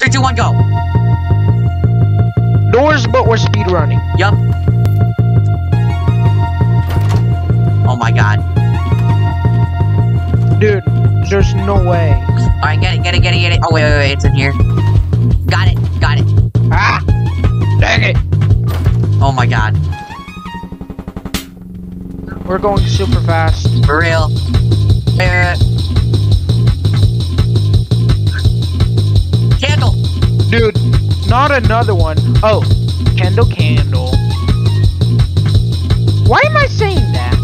Three, two, one, go. Doors, but we're speed running. Yup. Oh my god. Dude, there's no way. Alright, get it, get it, get it, get it. Oh, wait, wait, wait, it's in here. Got it, got it. Ah! Dang it! Oh my god. We're going super fast. For real. Uh, Dude, not another one. Oh, candle, candle. Why am I saying that?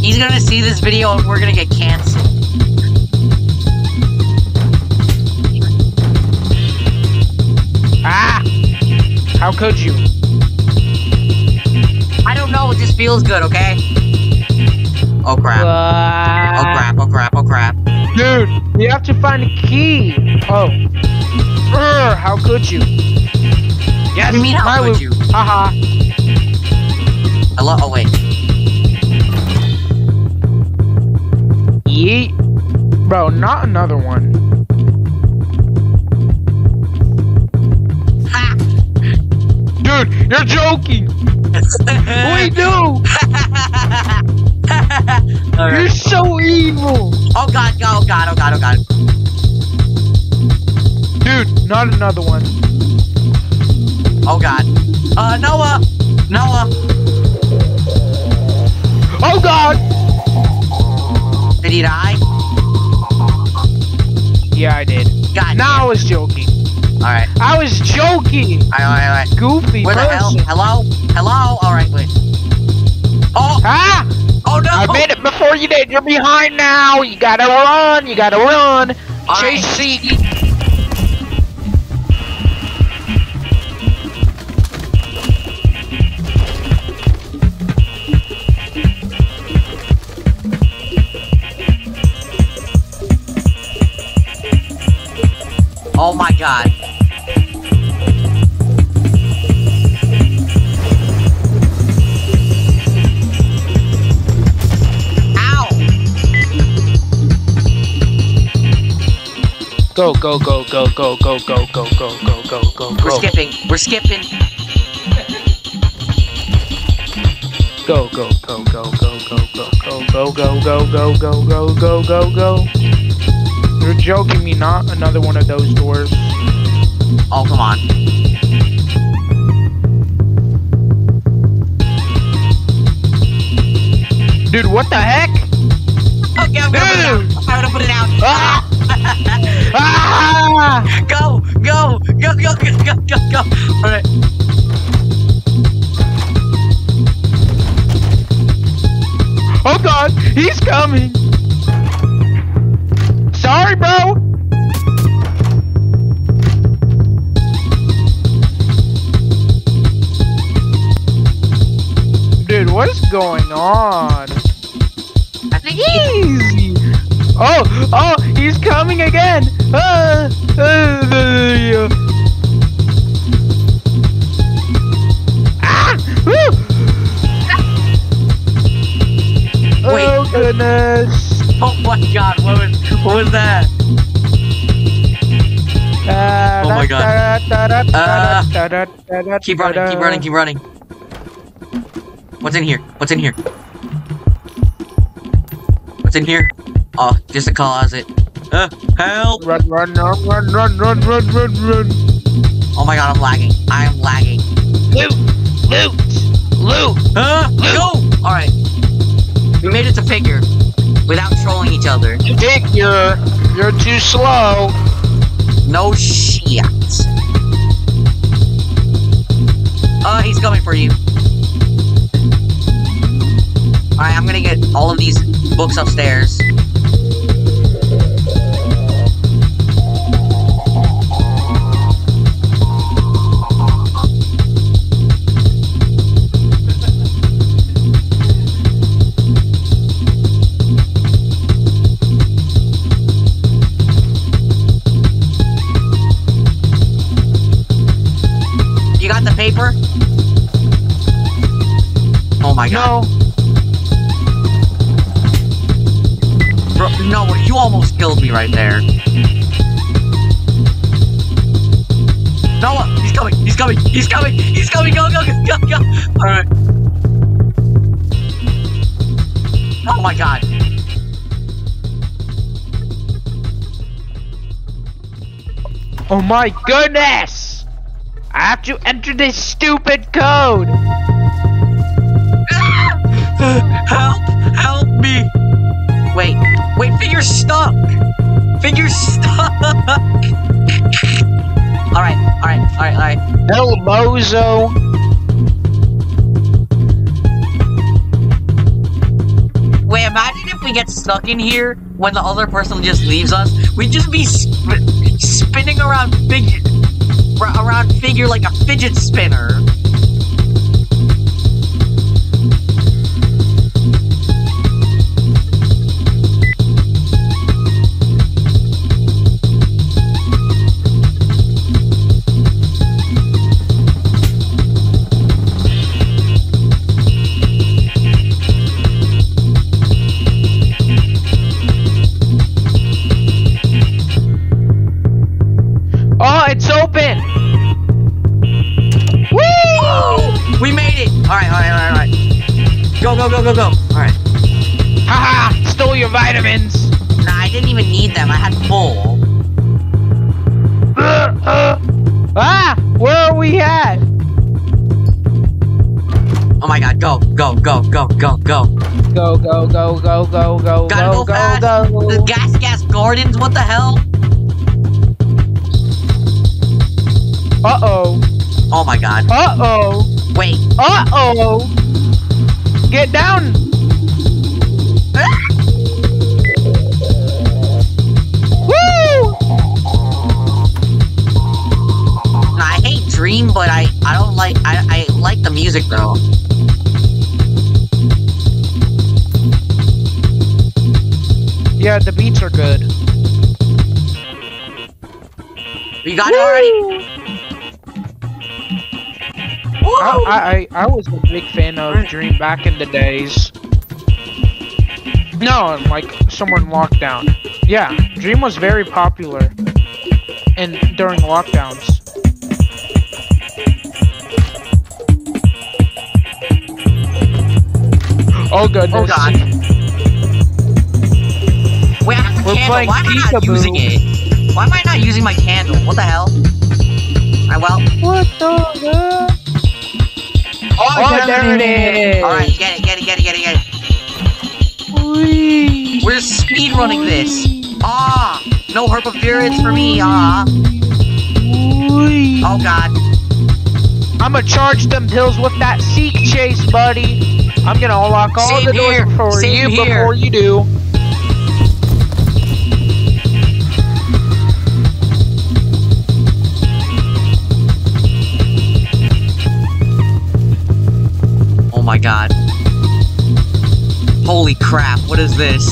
He's gonna see this video and we're gonna get canceled. Ah! How could you? I don't know, it just feels good, okay? Oh crap. Oh crap, oh crap, oh crap. Dude, we have to find a key. Oh. Urgh, how could you? Yeah, do you mean, how could you? Haha. Hello? Oh wait. Yeet. Bro, not another one. Ha! Dude, you're joking. Wait, no. You're so evil. Oh god, oh god, oh god, oh god. Dude, not another one. Oh god. Uh, Noah! Noah! Oh god. Did he die? Yeah, I did. God. Now I was joking. Alright. I was joking. Alright, alright, alright. Goofy Where the hell? Hello? Hello? Alright, wait. Oh! Ah! Oh no! I made it before you did. You're behind now. You gotta run. You gotta run. All Chase right. seek. Oh my god. Ow! Go, go, go, go, go, go, go, go, go, go, go, go, We're skipping. We're skipping. Go, go, go, go, go, go, go, go, go, go, go, go, go, go, go, go. You're joking me, not another one of those doors. Oh, come on. Dude, what the heck? Okay, I'm gonna put it out. I'm gonna put it out. Ah! Ah! Go! Go! Go, go, go, go, go, go! Alright. Oh god, he's coming. Sorry, bro. Dude, what is going on? I think he... Easy. Oh, oh, he's coming again. Ah, ah, ah, ah, woo. Oh goodness. Oh my god, what was, what was that? Oh my God. Keep running, keep running, keep running. What's in here? What's in here? What's in here? Oh, just a closet. Uh, help! Run, run, run, run, run, run, run, run, run. Oh my god, I'm lagging. I am lagging. Loot, loot, loot. Uh, go! Alright. We made it to figure. Without trolling each other. Figure, you're too slow. No shit. Uh, he's coming for you. Alright, I'm gonna get all of these books upstairs. No, Bro, you almost killed me right there. Noah, he's coming, he's coming! He's coming! He's coming! Go, go, go, go, go! Alright. Oh my god. Oh my goodness! I have to enter this stupid code! help! Help me! Wait, wait, figure's stuck! Figure's stuck! alright, alright, alright, alright. El Mozo. Wait, imagine if we get stuck in here when the other person just leaves us. We'd just be sp spinning around figure, around figure like a fidget spinner. Go, go, go, go, go. Alright. Haha! Stole your vitamins! Nah, I didn't even need them. I had full. Uh, uh. Ah! Where are we at? Oh my god, go, go, go, go, go, go. Go, go, go, go, go, go, go. Gotta go, go fast. go, The go. gas gas gardens, what the hell? Uh-oh. Oh my god. Uh-oh. Wait. Uh-oh. Get down. Woo! I hate Dream, but I I don't like I I like the music though. Yeah, the beats are good. You got it already? I, I, I I was a big fan of Dream back in the days. No, like someone in lockdown. Yeah, Dream was very popular and during lockdowns. Oh goodness. Oh god. Wait, I have a We're candle. playing Why am I not using it? Why am I not using my candle? What the hell? Alright, well. What the heck? Oh, there it is. Alright, get it, get it, get it, get it, get it. Whee! We're speed running this. Ah! No perseverance for me, ah. Whee! Oh god. I'ma charge them pills with that seek chase, buddy. I'm gonna unlock all Same the doors here, for same you here. before you do. Crap, what is this?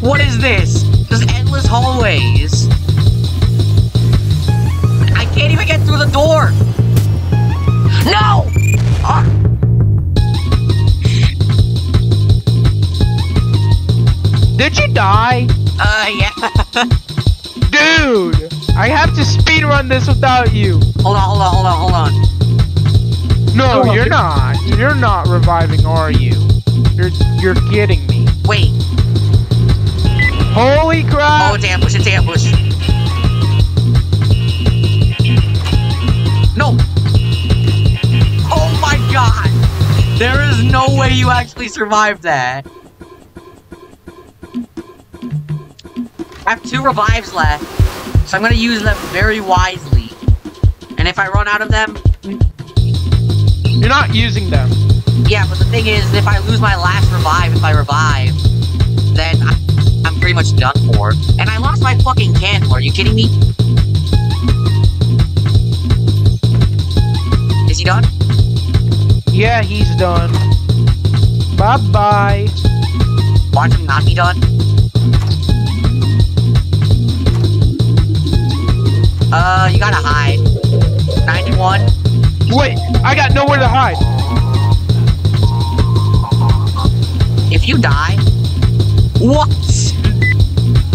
What is this? Just endless hallways. I can't even get through the door. No! Ah, Did you die? uh, yeah. Dude! I have to speedrun this without you. hold on, hold on, hold on, hold on. No, Oh, you're not. You're not reviving, are you? You're you're kidding me. Wait. Holy crap! Oh, it's ambush, it's ambush. No! Oh my god! There is no way you actually survived that. I have two revives left, so I'm gonna use them very wisely. And if I run out of them, You're not using them. Yeah, but the thing is, if I lose my last revive, if I revive, then I, I'm pretty much done for. And I lost my fucking candle, are you kidding me? Is he done? Yeah, he's done. Bye bye. Watch him not be done. Uh, you gotta hide. 91. Wait, I got nowhere to hide. You die. What?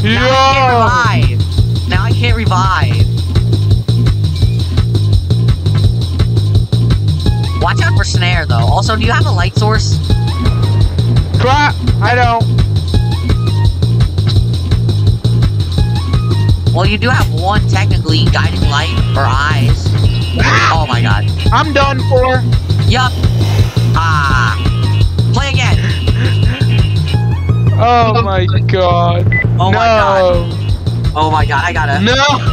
Now I can't revive. Now I can't revive. Watch out for snare, though. Also, do you have a light source? Crap! I don't. Well, you do have one, technically, guiding light, or eyes. Oh my god. I'm done for. Yup. Ah. Oh, oh my god. Oh no. my god. Oh my god, I gotta. No.